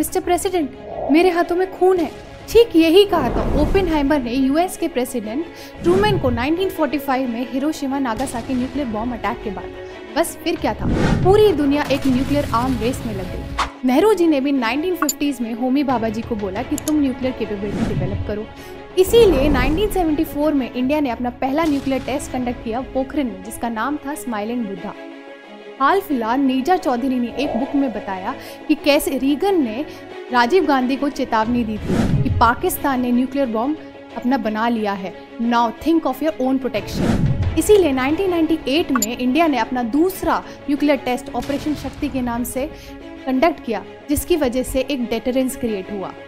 Mister president, मेरे हाथों में खून है। ठीक यही कहा था ओपेनहाइमर ने यूएस के प्रेसिडेंट ट्रूमैन को 1945 में Hiroshima Nagasaki nuclear bomb attack के बाद। बस फिर क्या था? पूरी दुनिया एक न्यूक्लियर आर्म रेस में लग गई। नेहरू जी ने भी 1950s में होमी बाबा जी को बोला कि तुम न्यूक्लियर कैपेबिलिटी डेवलप करो। इसीलिए 1974 में इंडिया ने अपना पहला न्यूक्लियर टेस्ट कंडक्ट किया पोखरन में, जिसका नाम था स्माइलिंग बुद्धा हाल फ़िलहाल नीजा चौधरी ने एक बुक में बताया कि कैसे रीगन ने राजीव गांधी को चेतावनी दी थी कि पाकिस्तान ने न्यूक्लियर बॉम्ब अपना बना लिया है। Now think of your own protection इसीलिए 1998 में इंडिया ने अपना दूसरा न्यूक्लियर टेस्ट ऑपरेशन शक्ति के नाम से कंडक्ट किया, जिसकी वजह से एक डेटरेंस क्रिएट हुआ।